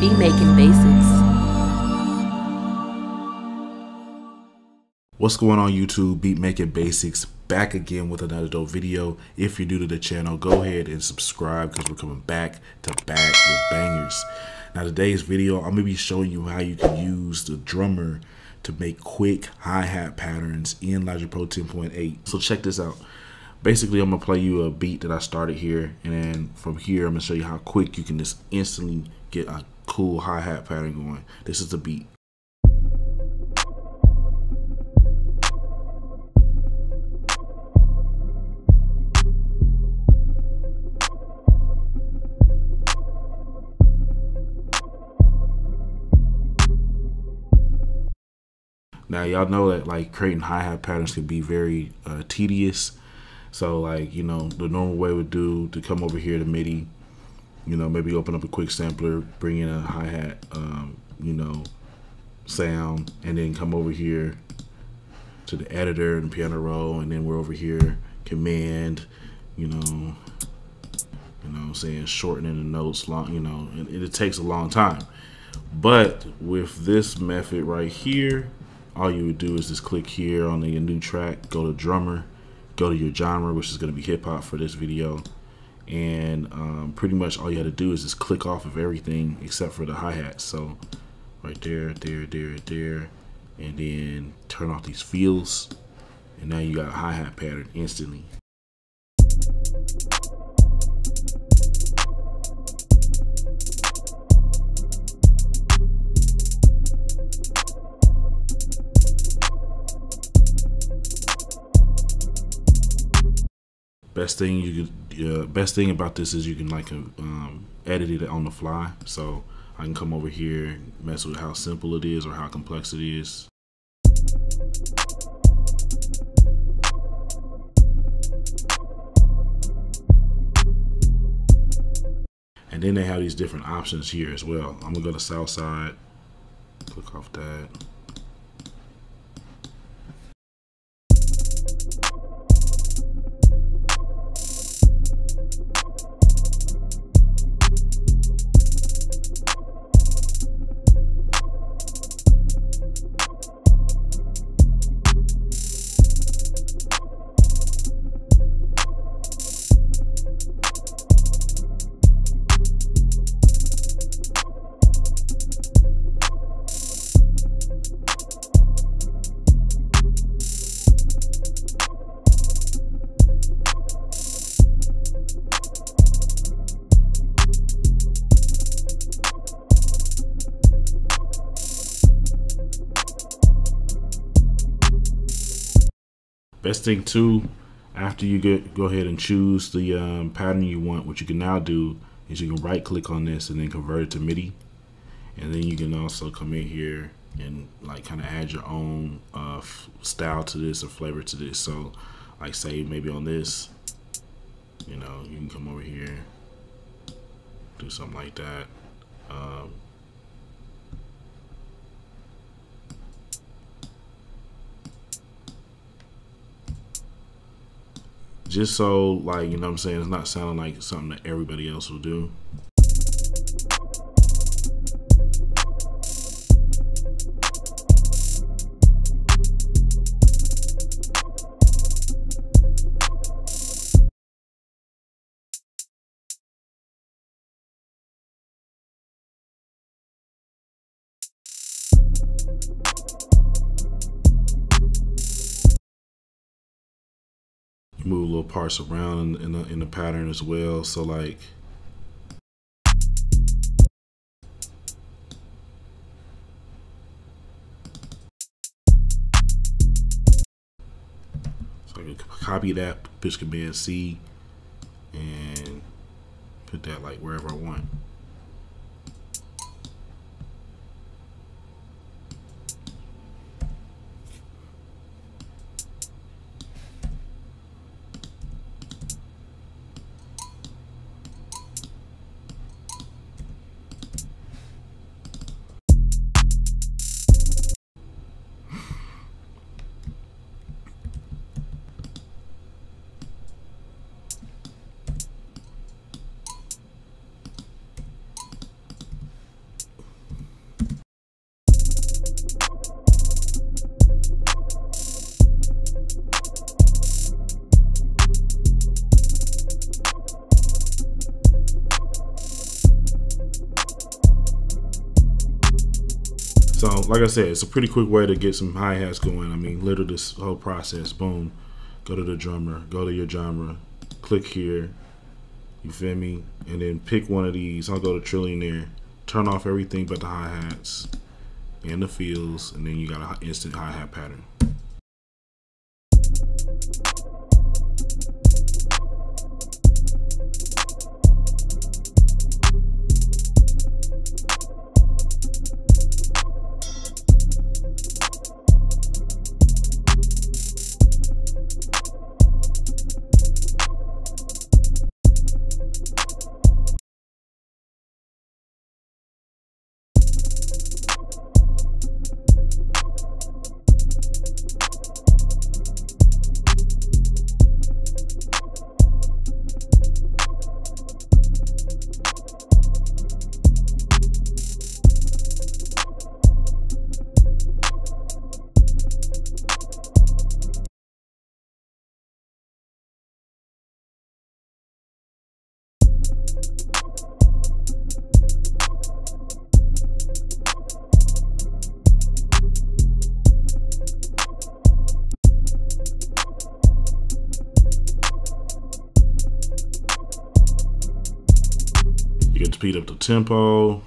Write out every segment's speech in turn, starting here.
Beat Making Basics. What's going on YouTube? Beat Making Basics back again with another dope video. If you're new to the channel, go ahead and subscribe because we're coming back to back with bangers. Now today's video, I'm gonna be showing you how you can use the drummer to make quick hi-hat patterns in Logic Pro 10.8. So check this out. Basically, I'm gonna play you a beat that I started here, and then from here, I'm gonna show you how quick you can just instantly get a cool hi-hat pattern going. This is the beat. Now y'all know that like creating hi-hat patterns can be very uh, tedious. So like, you know, the normal way would do to come over here to MIDI, you know, maybe open up a quick sampler, bring in a hi-hat, um, you know, sound, and then come over here to the editor and piano roll, and then we're over here, command, you know, you know I'm saying, shortening the notes long, you know, it, it takes a long time. But with this method right here, all you would do is just click here on the new track, go to drummer, go to your genre, which is going to be hip hop for this video. And um, pretty much all you had to do is just click off of everything except for the hi-hat. So right there, there, there, there, and then turn off these fills And now you got a hi-hat pattern instantly. Best thing you could uh, best thing about this is you can like um, edit it on the fly. So I can come over here and mess with how simple it is or how complex it is. And then they have these different options here as well. I'm gonna go to south side click off that Best thing too, after you get go ahead and choose the um, pattern you want, what you can now do is you can right click on this and then convert it to MIDI. And then you can also come in here and like kind of add your own uh, style to this or flavor to this. So like say maybe on this, you know, you can come over here, do something like that. Um, just so like you know what I'm saying it's not sounding like something that everybody else will do. Move little parts around in, in, the, in the pattern as well. So like, so I can copy that, push command C, and put that like wherever I want. So, um, like I said, it's a pretty quick way to get some hi hats going. I mean, literally this whole process. Boom, go to the drummer, go to your genre, click here. You feel me? And then pick one of these. I'll go to Trillionaire. Turn off everything but the hi hats and the fills, and then you got an instant hi hat pattern. Speed up the tempo.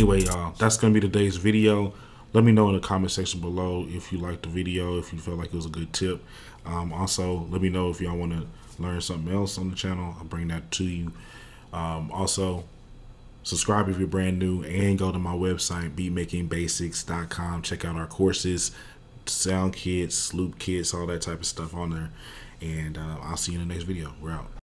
Anyway, y'all, that's gonna be today's video. Let me know in the comment section below if you liked the video, if you felt like it was a good tip. Um, also, let me know if y'all want to learn something else on the channel. I'll bring that to you. Um, also, subscribe if you're brand new and go to my website, beatmakingbasics.com. Check out our courses, sound kits, loop kits, all that type of stuff on there. And uh, I'll see you in the next video. We're out.